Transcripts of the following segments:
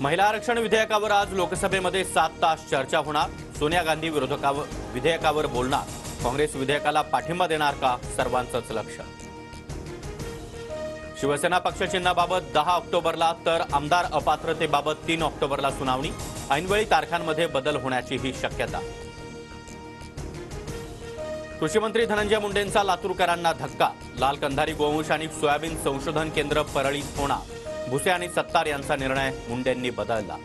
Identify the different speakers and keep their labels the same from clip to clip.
Speaker 1: महिला आरक्षण विधेयकावर आज लोकसभेमध्ये सात तास चर्चा होणार. सोनिया गांधी विरोधकावर विधेयकावर बोलणार. काँग्रेस विधेयकाला पाठिंबा देणार का सर्वांचंच लक्ष? शिवसेना पक्षचिन्हाबाबत दहा ऑक्टोबरला तर आमदार अपात्रतेबाबत तीन ऑक्टोबरला सुनावणी. ऐनवेळी तारखांमध्ये बदल होण्याची ही शक्यता कृषीमंत्री धनंजय मुंडेंचा लातूरकरांना धक्का. लाल कंधारी गोवंश आणि सोयाबीन संशोधन केंद्र परळीत होणार. भुसे आणि सत्तार यांचा निर्णय मुंडेंनी बदलला.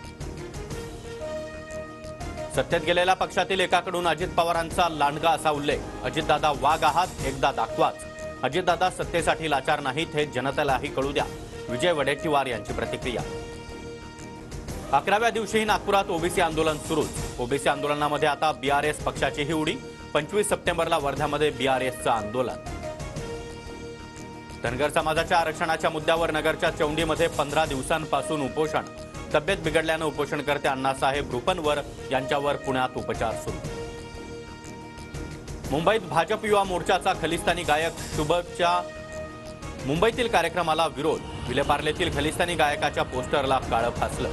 Speaker 1: सत्तेत गेलेल्या पक्षातील एकाकडून अजित पवारांचा लांडगा असा उल्लेख. अजितदादा वाघ आहात एकदा दाखवाच. अजितदादा सत्तेसाठी लाचार नाहीत हे जनतेलाही कळू द्या. विजय वडेट्टीवार यांची प्रतिक्रिया. अकराव्या दिवशीही नागपुरात ओबीसी आंदोलन सुरूच. ओबीसी आंदोलनामध्ये आता बीआरएस पक्षाचीही उडी. पंचवीस सप्टेंबरला वर्ध्यामध्ये बीआरएसचं आंदोलन. धनगर समाजाच्या आरक्षणाच्या मुद्द्यावर नगरच्या चौंडीमध्ये पंधरा दिवसांपासून उपोषण. तब्येत बिघडल्यानं उपोषणकर्ते अण्णासाहेब रुपनवर यांच्यावर पुण्यात उपचार सुरू. मुंबईत भाजप युवा मोर्चाचा खलिस्तानी गायक शुभच्या मुंबईतील कार्यक्रमाला विरोध. विलेपार्लेतील खलिस्तानी गायकाच्या पोस्टरला काळं फासलं.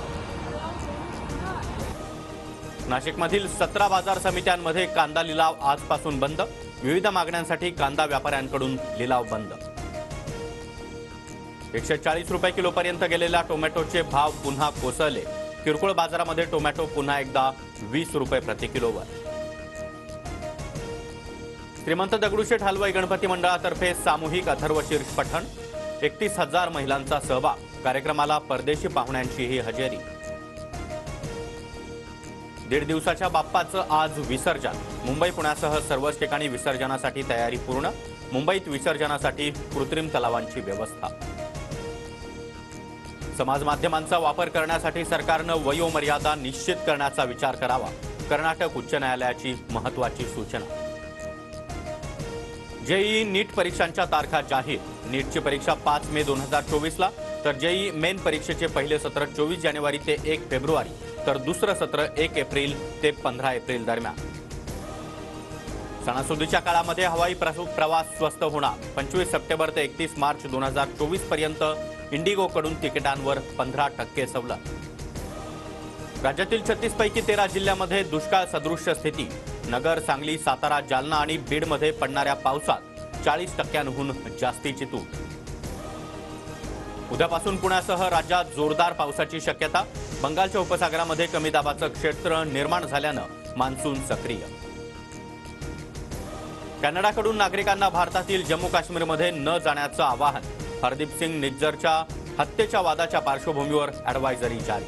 Speaker 1: नाशिकमधील सतरा बाजार समित्यांमध्ये कांदा लिलाव आजपासून बंद. विविध मागण्यांसाठी कांदा व्यापाऱ्यांकडून लिलाव बंद. एकशे चाळीस रुपये किलोपर्यंत गेलेल्या टोमॅटोचे भाव पुन्हा कोसळले. किरकोळ बाजारामध्ये टोमॅटो पुन्हा एकदा वीस रुपये प्रति किलोवर. श्रीमंत दगडूशेठ हलवाई गणपती मंडळातर्फे सामूहिक अथर्वशीर्ष पठण एकतीस हजार महिलांचा सहभाग कार्यक्रमाला परदेशी पाहुण्यांचीही हजेरी. दीड दिवसाच्या बाप्पाचं आज विसर्जन मुंबई पुण्यासह सर्वच ठिकाणी विसर्जनासाठी तयारी पूर्ण मुंबईत विसर्जनासाठी कृत्रिम तलावांची व्यवस्था. समाज माध्यमांचा वापर करण्यासाठी सरकारनं वयोमर्यादा निश्चित करण्याचा विचार करावा कर्नाटक उच्च न्यायालयाची महत्वाची सूचना. जेईई नीट परीक्षांच्या तारखा जाहीर नीटची परीक्षा पाच मे दोन हजार चोवीसला तर जेईई मेन परीक्षेचे पहिले सत्र चोवीस जानेवारी ते एक फेब्रुवारी तर दुसरं सत्र एक एप्रिल ते पंधरा एप्रिल दरम्यान. सणासुदीच्या काळामध्ये हवाई प्रवास स्वस्त होणार पंचवीस सप्टेंबर ते एकतीस मार्च दोन हजार चोवीसपर्यंत इंडिगोकडून तिकिटांवर पंधरा टक्के सवलत. राज्यातील छत्तीस पैकी तेरा जिल्ह्यामध्ये दुष्काळ सदृश्य स्थिती. नगर सांगली सातारा जालना आणि बीडमध्ये पडणाऱ्या पावसात चाळीस टक्क्यांहून जास्तीची तूट उद्यापासून पुण्यासह राज्यात जोरदार पावसाची शक्यता. बंगालच्या उपसागरामध्ये कमी दाबाचं क्षेत्र निर्माण झाल्यानं मान्सून सक्रिय. कॅनडाकडून नागरिकांना भारतातील जम्मू काश्मीरमध्ये न जाण्याचं आवाहन. हरदीप सिंग निज्जरच्या हत्येच्या वादाच्या पार्श्वभूमीवर ॲडवायझरी जारी.